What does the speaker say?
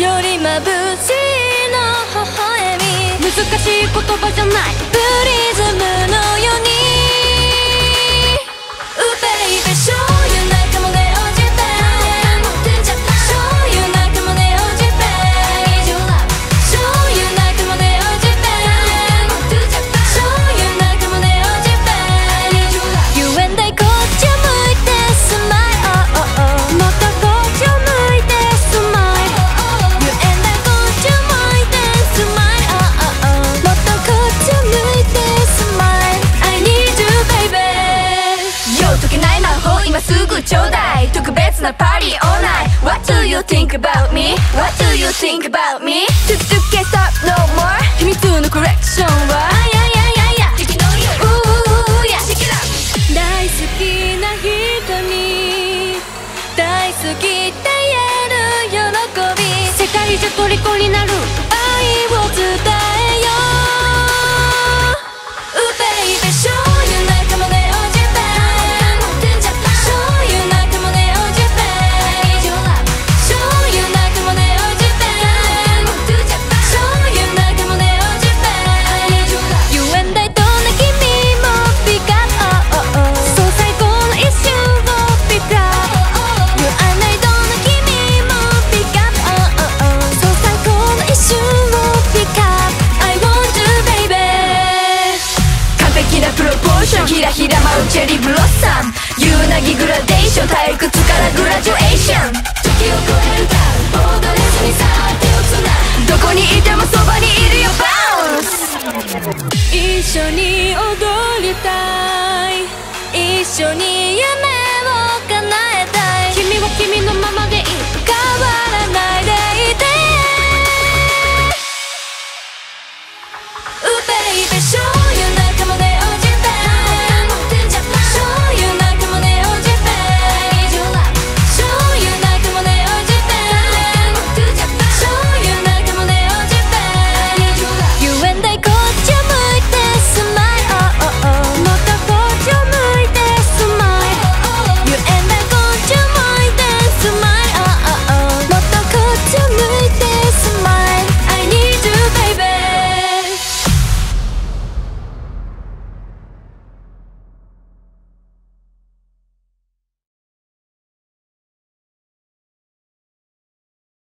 よりまぶしいの微笑み。難しい言葉じゃない。い特別なパーティー all night What do you think about me? What do you think about me? トゥクトゥク can't stop no more 秘密のコレクションはあやややや敵の家 Ooh yeah チキラ大好きな人に大好きって言える喜び世界中虜になる愛を伝えひらひら舞うチェリーブロッサム夕なぎグラデーション。退屈からグラジュエーション。時を超えるか。踊れずにさ手をつな。どこにいてもそばにいるよバウンス。一緒に踊りたい。一緒に夢を叶えたい。君は君のままでいい。変わらないでいて。Ooh, baby,